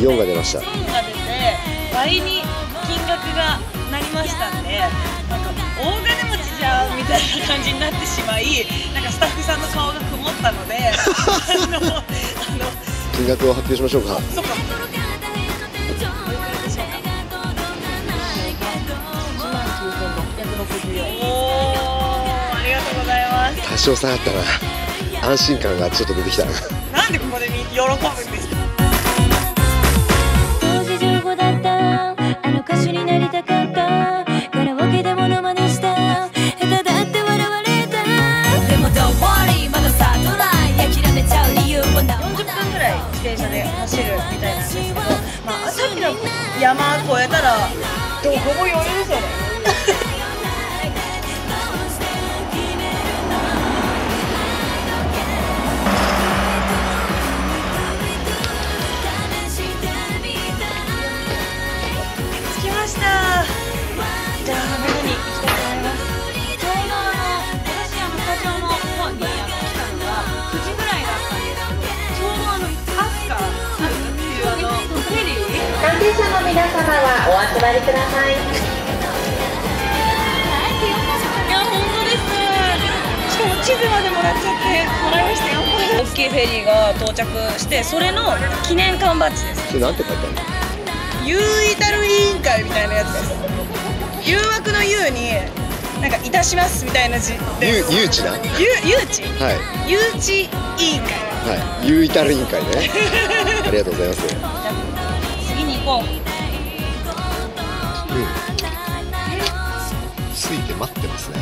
4が出ました。4が出て倍に金額がなりましたんでなんか大金持ちじゃんみたいな感じになってしまいなんかスタッフさんの顔が曇ったので あのあの金額を発表しましょうか。そっか。おーありがとうございます。多少差あったな安心感がちょっと出てきた。なんでここでみ喜ぶんですか当時15だった。あの歌手になりたかった。カラオケでモノマネした。下手だって笑われた。でも Don't worry まだスタートライン諦めちゃう理由もな40分ぐらい自転車で走るみたいなんですけど、まあ、さっきの山越えたらどこも余裕でお集まりください。いや本当です。しかも地図までもらっちゃってもらいましたよ大きいフェリーが到着してそれの記念缶バッジです。それなんて書いてあるのユーイタル委員会みたいなやつです。誘惑の U になんかいたしますみたいな字ゆで。す誘致だ。はいゆ誘致誘致委員会。はい。ゆういたる委員会ね。ありがとうございます。次に行こうついて待ってますね。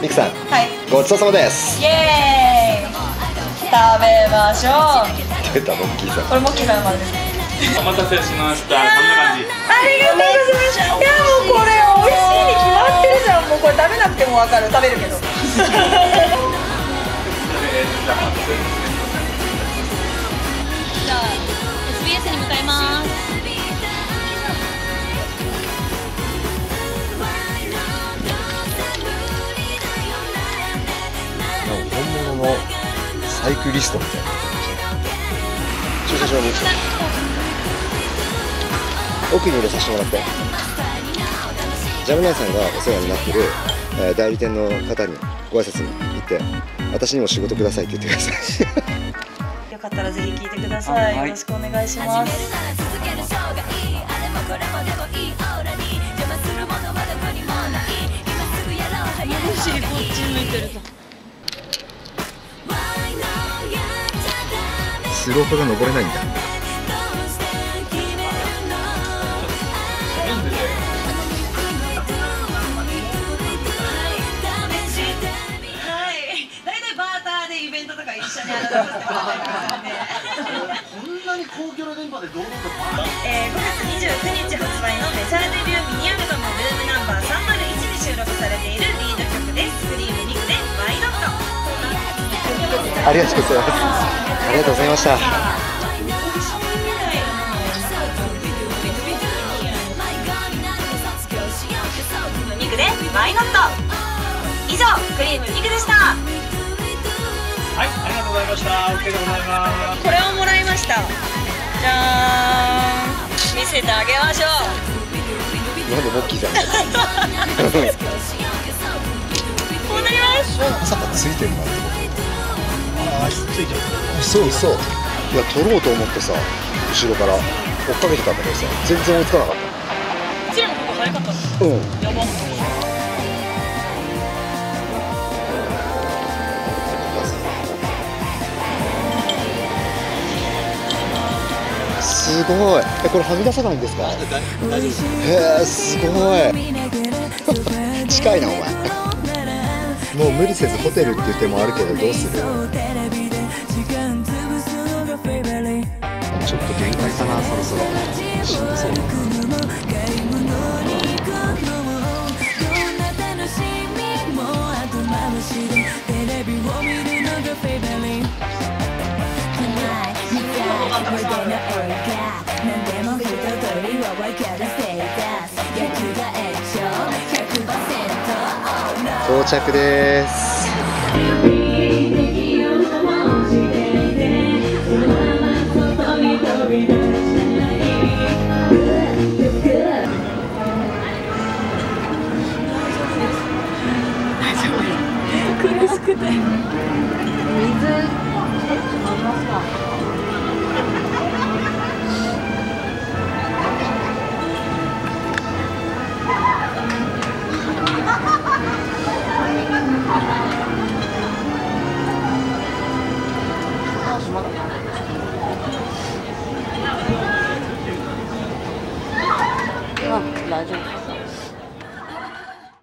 ミクさんはい。ごちそうさまです。イエーイ。食べましょう。出たロッキーさん。これモッキーさんのまでです。お待たせしました。こんな感じ。ありがとうございます。いやもうこれ美味しいに決まってるじゃん。もうこれ食べなくてもわかる。食べるけどじゃあ SBS に向かいますなんか本物のサイクリストみたいな駐車場に奥に入れさせてもらって。ジャムナイさんがお世話になってる、えー代理店の方にご挨拶に行って私にも仕事くださいって言ってください。よかったらぜひ聞いてください、よろしくお願いします。お尻こっち向いてると。スロープが登れないんだこんなに高級な電波で堂々とバーえー5月29日発売のメジャーデビューミニアルバム「ブルームナンバー301」に収録されているリード曲ですクリームニクで「ワイドット」ありがとうございますありがとうございましたニクで「ワイドット」以上クリームニクでしたはい、ありがとうございました。OK でございます。これをもらいました。じゃーん。見せてあげましょう。なんでモッキーさんこうなりますまさかついてるなってことああついてるそうそう。いや取ろうと思ってさ後ろから。追っかけてたんだけどさ全然追いつかなかっうちらの方が早かったうん。やばすごい。えこれはみ出さないんですか？へえすごい。近いなお前。もう無理せずホテルって言ってもあるけどどうする？ちょっと限界かなそろそろ。しん。どそう到到着です。